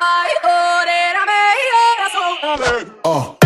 Ay, orérame y I made Oh.